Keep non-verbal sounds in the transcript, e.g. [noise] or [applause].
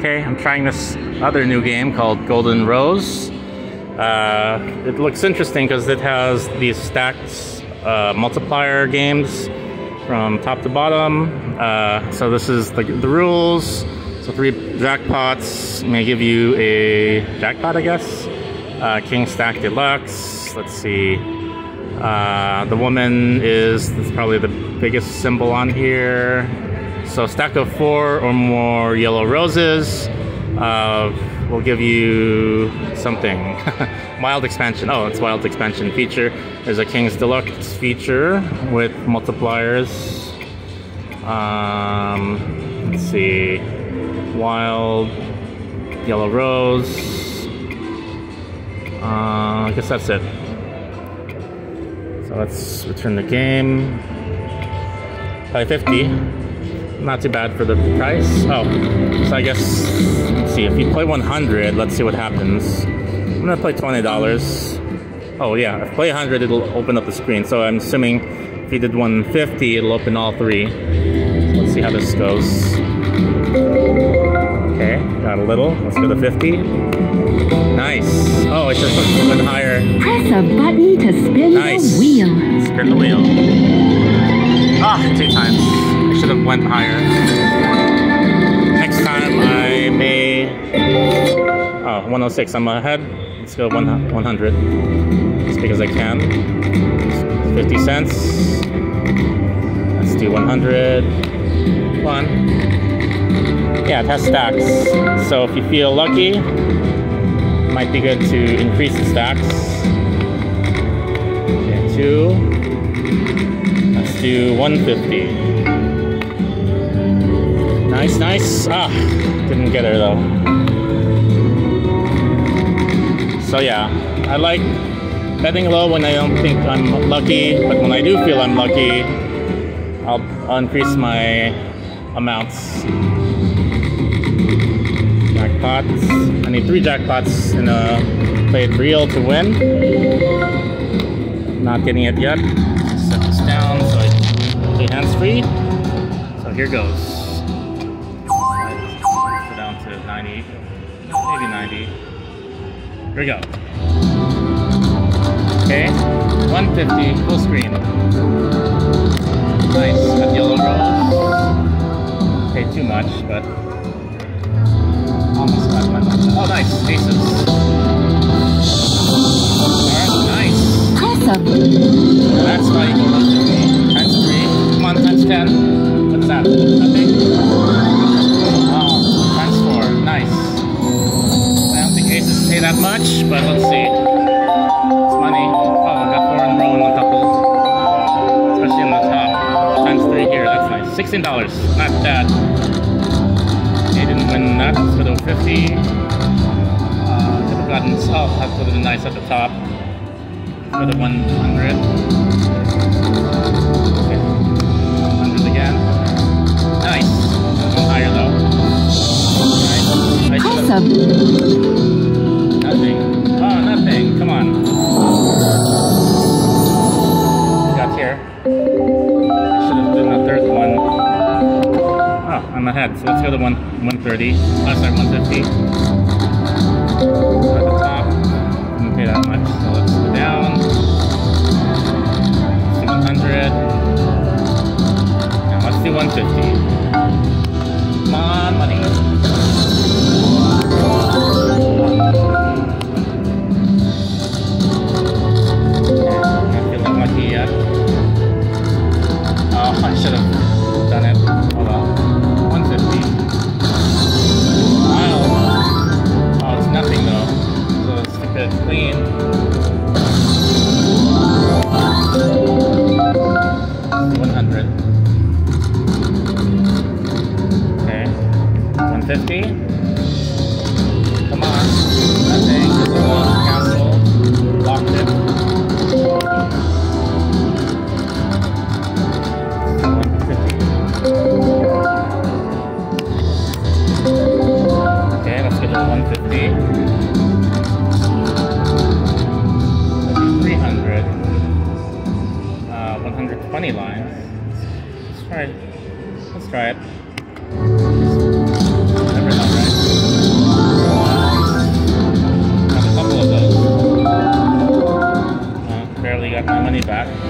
Okay, I'm trying this other new game called Golden Rose. Uh, it looks interesting because it has these stacked uh, multiplier games from top to bottom. Uh, so this is the, the rules. So three jackpots may give you a jackpot, I guess. Uh, King Stack Deluxe. Let's see. Uh, the woman is, is probably the biggest symbol on here. So stack of four or more yellow roses uh, will give you something. [laughs] wild expansion. Oh, it's wild expansion feature. There's a King's Deluxe feature with multipliers. Um, let's see. Wild yellow rose. Uh, I guess that's it. So let's return the game. 550. Not too bad for the price. Oh, so I guess, let's see, if you play 100, let's see what happens. I'm gonna play $20. Oh yeah, if I play 100, it'll open up the screen. So I'm assuming if you did 150, it'll open all three. Let's see how this goes. Okay, got a little. Let's go to 50. Nice. Oh, it just went higher. Press a button to spin Nice. the wheel. Spin the wheel. Ah, two times. Should have went higher. Next time I may. Oh, 106. I'm ahead. Let's go one, 100. Just because I can. 50 cents. Let's do 100. One. Yeah, it has stacks. So if you feel lucky, it might be good to increase the stacks. Okay, two. Let's do 150. Nice, nice. Ah, didn't get her though. So yeah, I like betting low when I don't think I'm lucky, but when I do feel I'm lucky, I'll, increase my amounts. Jackpots. I need three jackpots in a play it real to win. Not getting it yet. Set this down so I can play hands free. So here goes. To 90, maybe 90. Here we go. Okay, 150 full screen. Nice, got yellow rolls. Okay, too much, but almost got my Oh, nice, aces. Alright, nice. Press a That's why you go up to me. Times three. Come on, times ten. What's that? Nothing? But let's see. It's money. Oh, I got four in a row in a couple. Especially in the top. Times three here. That's nice. Sixteen dollars. Not bad. They didn't win that. Let's go to fifty. Uh, could have gotten. Oh, that would have been nice at the top. Go to 100. Okay. 100 again. Nice. Higher though. Nice. I press should a nothing. Nothing. Come on. Got here. I should have done the third one. Oh, I'm ahead. So let's go to one 130. Oh, sorry, 150. At the top. Didn't pay that much, so let's go down. Let's 100. Now let's do 150. 50. Come on. That thing is Come on, council. Locked it. Okay, let's get to 150. 300. Uh, 120 lines. Let's try it. Let's try it. my money back.